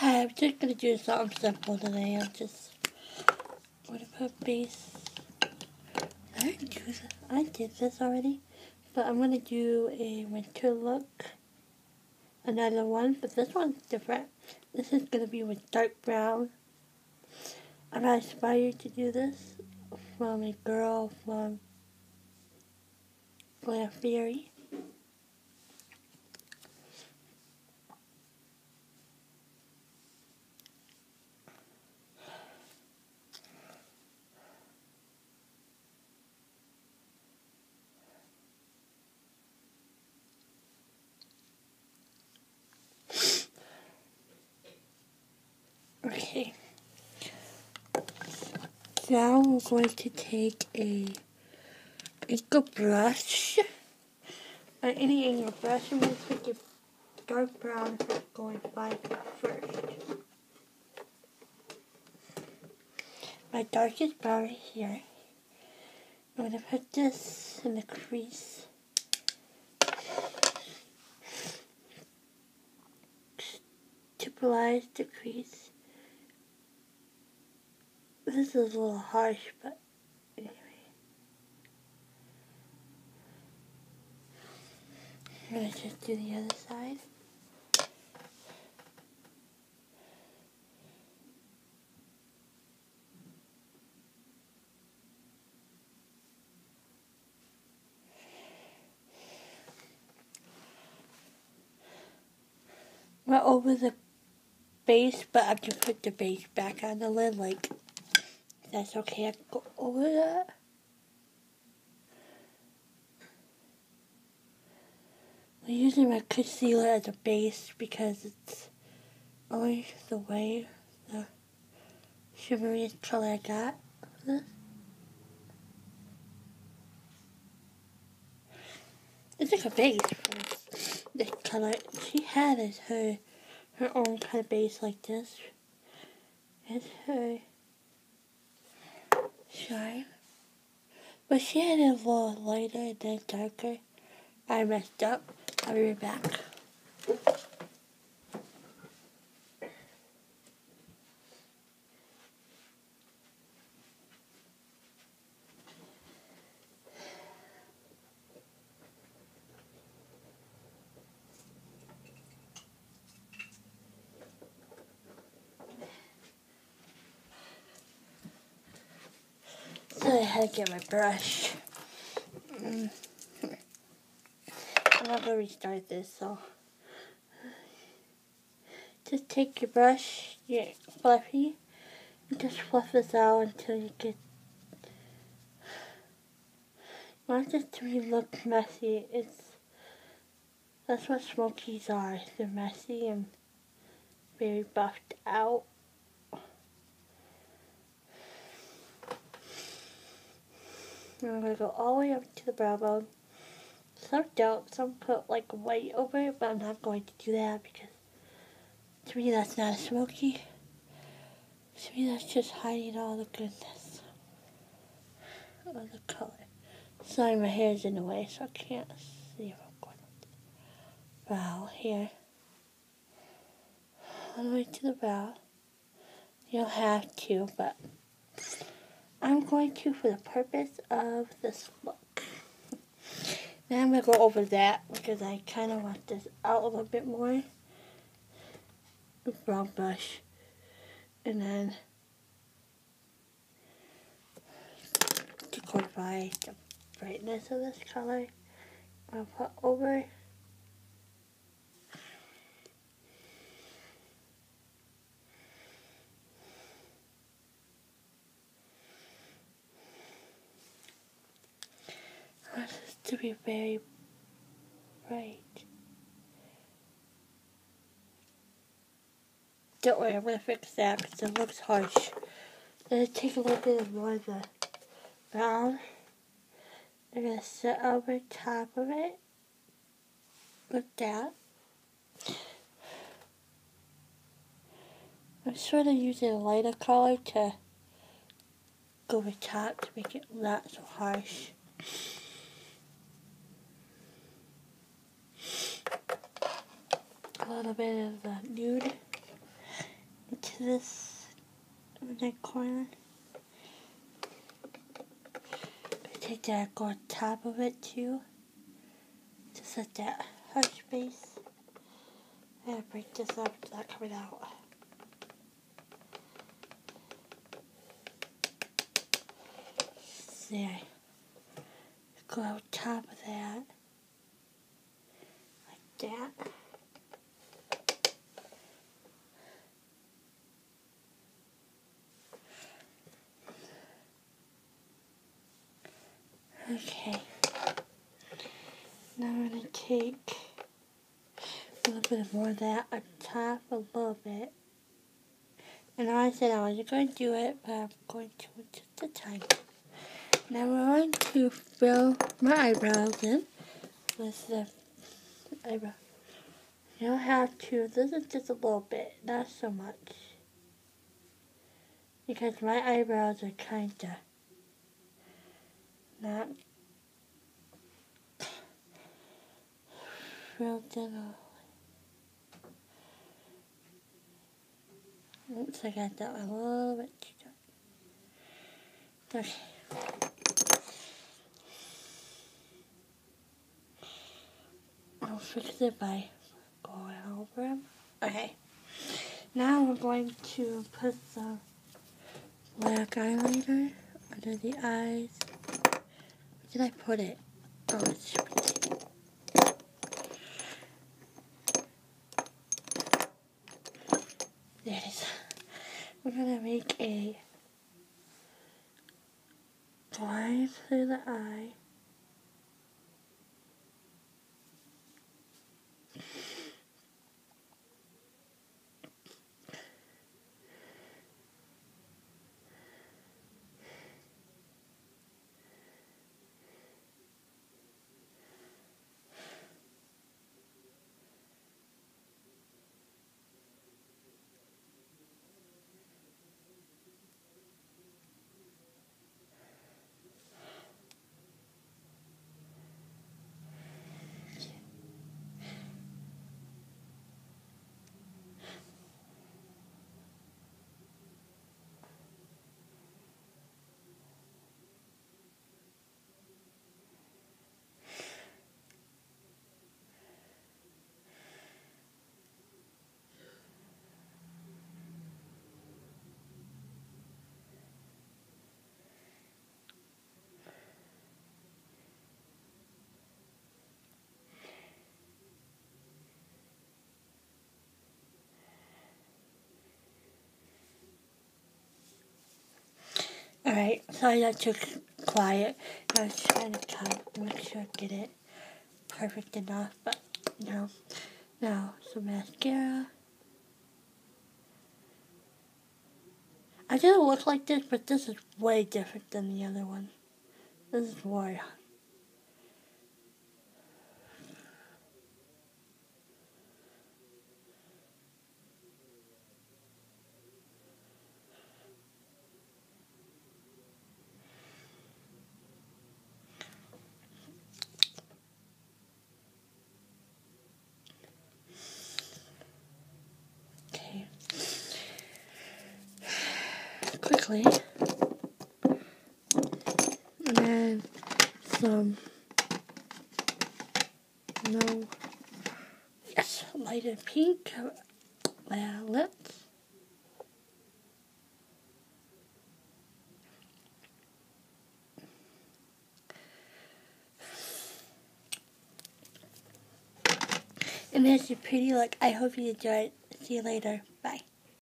Hi, I'm just gonna do something simple today. I'm just gonna put base. I. I did this already, but I'm gonna do a winter look. Another one, but this one's different. This is gonna be with dark brown. I'm inspired to do this from a girl from Glam Theory. Okay. Now we're going to take a ink brush, or any ink brush, and going to take a dark brown for going by first. My darkest brown here. I'm going to put this in the crease. Stipulate the crease. This is a little harsh, but anyway. I'm going to just do the other side. Went over the base, but I have to put the base back on the lid like that's okay. I can go over that. I'm using my concealer as a base because it's only the way the shimmery color I got. It's like a base for this color. She had her her own kind of base like this. It's her But she had it a little lighter then darker. I messed up. I'll be right back. I had to get my brush. Mm. I'm not going to restart this, so. Just take your brush, your fluffy, and just fluff this out until you get. You want this to look messy. It's. That's what smokies are. They're messy and very buffed out. And I'm going to go all the way up to the brow bone. Some don't. Some put like white over it, but I'm not going to do that because to me that's not smoky. To me that's just hiding all the goodness of the color. Sorry, my hair's in the way, so I can't see if I'm going to brow here. All the way to the brow. You don't have to, but I'm going to for the purpose of this look. Now I'm going to go over that because I kind of want this out a little bit more. Brown brush. And then to by the brightness of this color, I'll put over to be very bright. Don't worry, I'm going to fix that because it looks harsh. I'm going to take a little bit of more of the brown. I'm going to set over top of it like that. I'm sort of using a lighter color to go over top to make it not so harsh. Little bit of the nude into this the corner. Take that, go on top of it too. Just let that hush base. I gotta break this up, it's not coming out. There. Go on top of that. Like that. Okay. Now I'm going to take a little bit more of that on top a little bit. And I said I wasn't going to do it, but I'm going to just a tiny. Now we're going to fill my eyebrows in with the eyebrow. You don't have to. This is just a little bit, not so much. Because my eyebrows are kind of not real all. Oops, I got that one a little bit too dark. Okay. I'll fix it by going over them. Okay. Now we're going to put the black eyeliner under the eyes. Did I put it? Oh, it's There it is. We're gonna make a line through the eye. Alright, sorry that took quiet. I was trying to count, make sure I get it perfect enough, but no. Now, some mascara. I didn't look like this, but this is way different than the other one. This is more And then some, no, yes, lighter pink lips. And there's your pretty look. I hope you enjoyed. See you later. Bye.